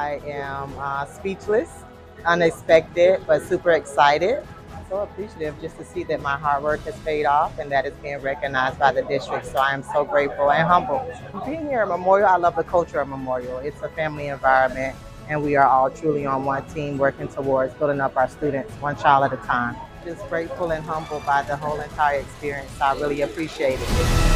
I am uh, speechless, unexpected, but super excited. So appreciative just to see that my hard work has paid off and that it's being recognized by the district. So I am so grateful and humble. Being here at Memorial, I love the culture of Memorial. It's a family environment and we are all truly on one team working towards building up our students one child at a time. Just grateful and humbled by the whole entire experience. I really appreciate it.